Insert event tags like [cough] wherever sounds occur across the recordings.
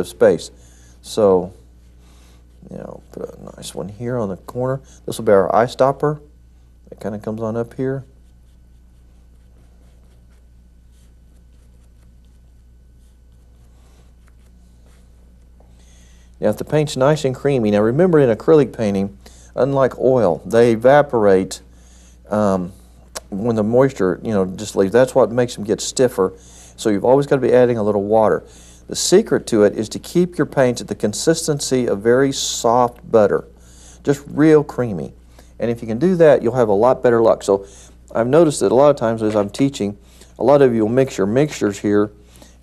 of space. So, you know, put a nice one here on the corner. This will be our eye stopper. It kind of comes on up here. Now, if the paint's nice and creamy, now remember in acrylic painting, unlike oil, they evaporate um, when the moisture, you know, just leaves. That's what makes them get stiffer. So you've always got to be adding a little water. The secret to it is to keep your paints at the consistency of very soft butter, just real creamy. And if you can do that, you'll have a lot better luck. So I've noticed that a lot of times as I'm teaching, a lot of you will mix your mixtures here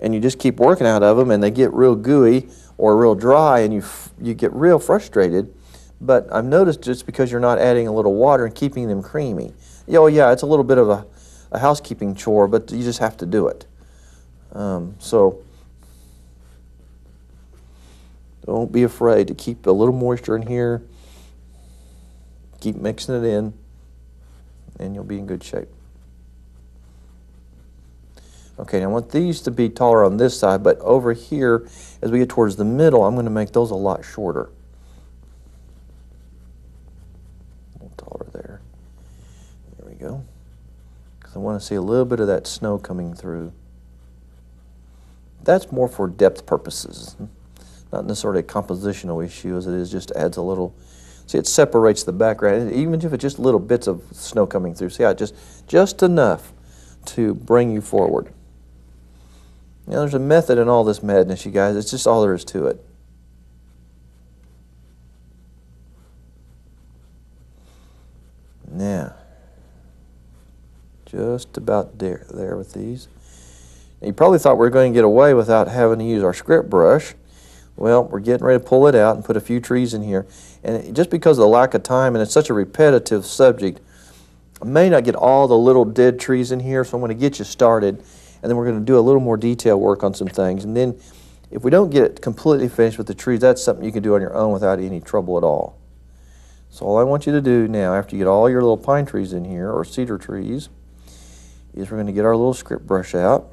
and you just keep working out of them and they get real gooey or real dry and you, you get real frustrated. But I've noticed just because you're not adding a little water and keeping them creamy. Oh yeah, it's a little bit of a, a housekeeping chore, but you just have to do it. Um, so don't be afraid to keep a little moisture in here. Keep mixing it in, and you'll be in good shape. Okay, now I want these to be taller on this side, but over here, as we get towards the middle, I'm going to make those a lot shorter. A little taller there. There we go. Because I want to see a little bit of that snow coming through. That's more for depth purposes, not necessarily a compositional issue as it is just adds a little, see it separates the background, even if it's just little bits of snow coming through. See how it just, just enough to bring you forward. Now there's a method in all this madness, you guys. It's just all there is to it. Now, just about there, there with these. You probably thought we were going to get away without having to use our script brush. Well, we're getting ready to pull it out and put a few trees in here. And just because of the lack of time, and it's such a repetitive subject, I may not get all the little dead trees in here, so I'm going to get you started and then we're going to do a little more detail work on some things. And then if we don't get it completely finished with the trees, that's something you can do on your own without any trouble at all. So all I want you to do now, after you get all your little pine trees in here, or cedar trees, is we're going to get our little script brush out.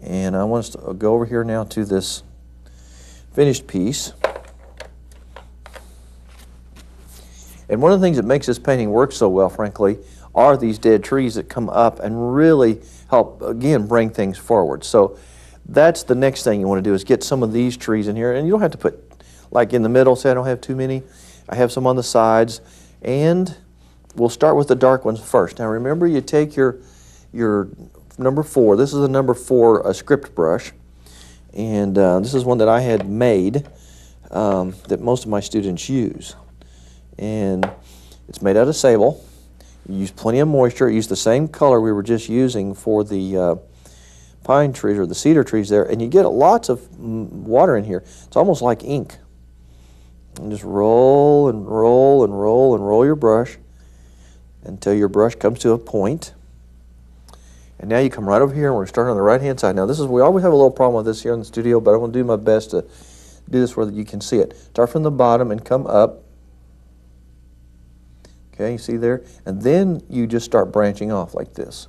And I want us to go over here now to this finished piece. And one of the things that makes this painting work so well, frankly, are these dead trees that come up and really help, again, bring things forward. So that's the next thing you want to do is get some of these trees in here. And you don't have to put, like in the middle, say I don't have too many. I have some on the sides. And we'll start with the dark ones first. Now remember, you take your, your number four. This is a number four a script brush. And uh, this is one that I had made um, that most of my students use. And it's made out of sable. Use plenty of moisture. Use the same color we were just using for the uh, pine trees or the cedar trees there, and you get lots of mm, water in here. It's almost like ink. And just roll and roll and roll and roll your brush until your brush comes to a point. And now you come right over here and we're starting on the right hand side. Now this is, we always have a little problem with this here in the studio, but I want to do my best to do this where you can see it. Start from the bottom and come up Okay, you see there? And then you just start branching off like this.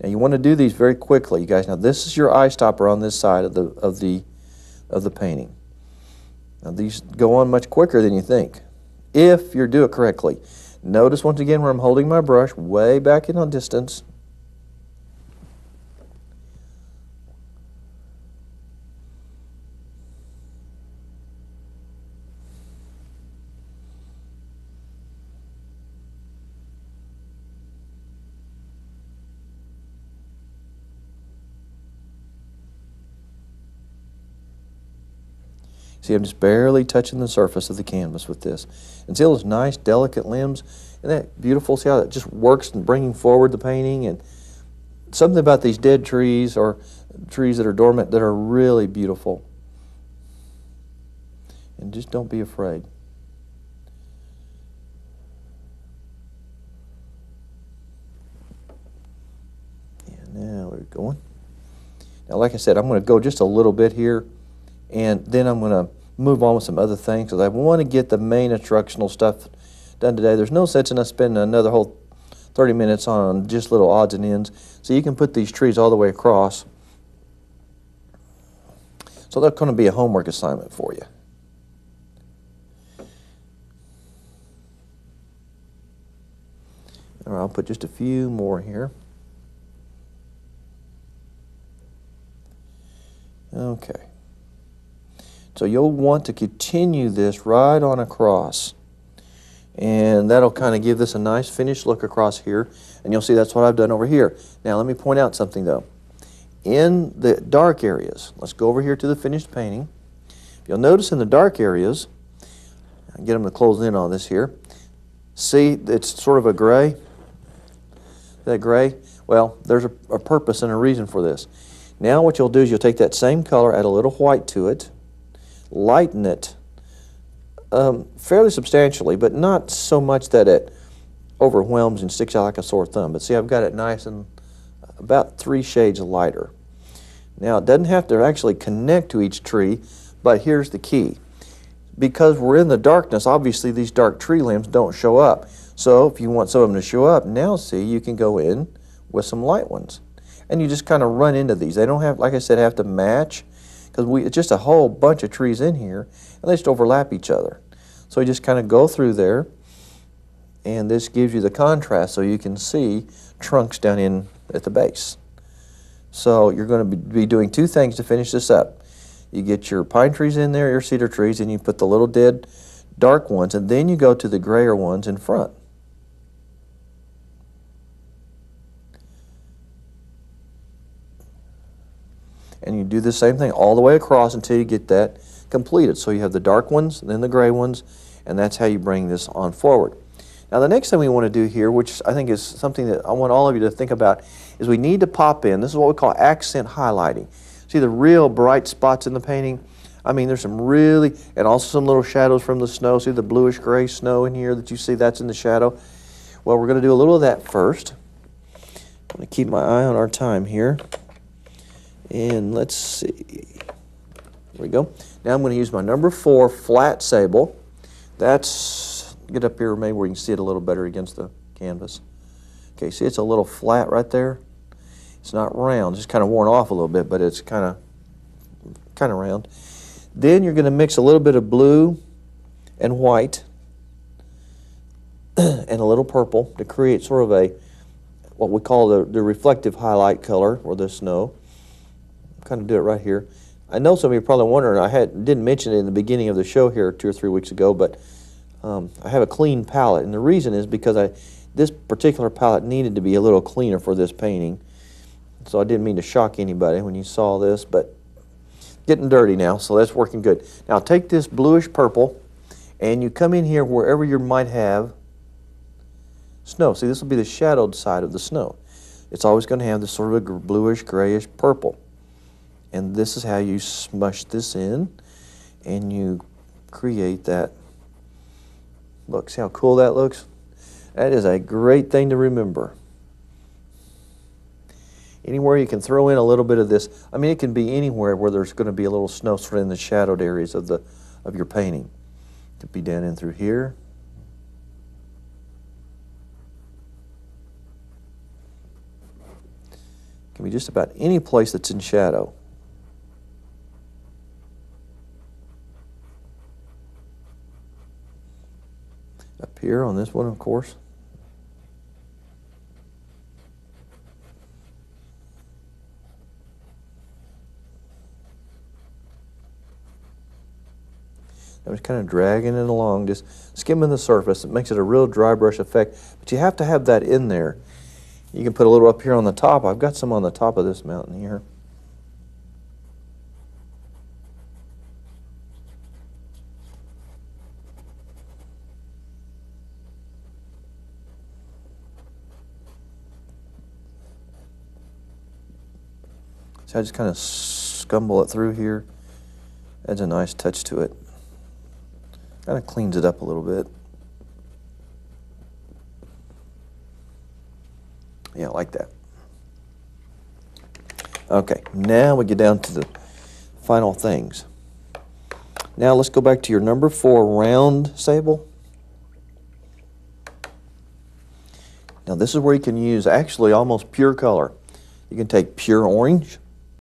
Now you want to do these very quickly, you guys. Now this is your eye stopper on this side of the of the of the painting. Now these go on much quicker than you think, if you do it correctly. Notice once again where I'm holding my brush way back in on distance. See, I'm just barely touching the surface of the canvas with this. And see all those nice, delicate limbs? Isn't that beautiful? See how that just works in bringing forward the painting? And something about these dead trees or trees that are dormant that are really beautiful. And just don't be afraid. Now we're going. Now, like I said, I'm going to go just a little bit here, and then I'm going to move on with some other things because I want to get the main instructional stuff done today. There's no sense in us spending another whole 30 minutes on just little odds and ends. So you can put these trees all the way across So that's going to be a homework assignment for you. All right, I'll put just a few more here. Okay. So you'll want to continue this right on across. And that'll kind of give this a nice finished look across here. And you'll see that's what I've done over here. Now let me point out something though. In the dark areas, let's go over here to the finished painting. You'll notice in the dark areas, I'll get them to close in on this here. See, it's sort of a gray. That gray? Well, there's a, a purpose and a reason for this. Now what you'll do is you'll take that same color, add a little white to it, lighten it um, fairly substantially, but not so much that it overwhelms and sticks out like a sore thumb. But see, I've got it nice and about three shades lighter. Now, it doesn't have to actually connect to each tree, but here's the key. Because we're in the darkness, obviously these dark tree limbs don't show up. So if you want some of them to show up, now see, you can go in with some light ones and you just kind of run into these. They don't have, like I said, have to match because we it's just a whole bunch of trees in here and they just overlap each other. So you just kind of go through there and this gives you the contrast so you can see trunks down in at the base. So you're going to be doing two things to finish this up. You get your pine trees in there, your cedar trees, and you put the little dead dark ones, and then you go to the grayer ones in front. And you do the same thing all the way across until you get that completed. So you have the dark ones, then the gray ones, and that's how you bring this on forward. Now the next thing we want to do here, which I think is something that I want all of you to think about, is we need to pop in, this is what we call accent highlighting. See the real bright spots in the painting? I mean, there's some really, and also some little shadows from the snow. See the bluish gray snow in here that you see, that's in the shadow. Well, we're going to do a little of that first. I'm going to keep my eye on our time here. And let's see. There we go. Now I'm going to use my number four flat sable. That's, get up here maybe where you can see it a little better against the canvas. Okay, see it's a little flat right there? It's not round, just kind of worn off a little bit, but it's kind of kind of round. Then you're going to mix a little bit of blue and white [clears throat] and a little purple to create sort of a what we call the, the reflective highlight color or the snow kind of do it right here. I know some of you are probably wondering, I had, didn't mention it in the beginning of the show here two or three weeks ago, but um, I have a clean palette. And the reason is because I, this particular palette needed to be a little cleaner for this painting. So I didn't mean to shock anybody when you saw this, but getting dirty now, so that's working good. Now take this bluish purple, and you come in here wherever you might have snow. See, this will be the shadowed side of the snow. It's always going to have this sort of a bluish, grayish purple. And this is how you smush this in and you create that. Look, see how cool that looks? That is a great thing to remember. Anywhere you can throw in a little bit of this, I mean, it can be anywhere where there's going to be a little snow in the shadowed areas of, the, of your painting. It could be down in through here. It can be just about any place that's in shadow. up here on this one, of course. I'm just kind of dragging it along, just skimming the surface. It makes it a real dry brush effect, but you have to have that in there. You can put a little up here on the top. I've got some on the top of this mountain here. So I just kind of scumble it through here. Adds a nice touch to it. Kind of cleans it up a little bit. Yeah, like that. Okay, now we get down to the final things. Now let's go back to your number four round sable. Now this is where you can use actually almost pure color. You can take pure orange,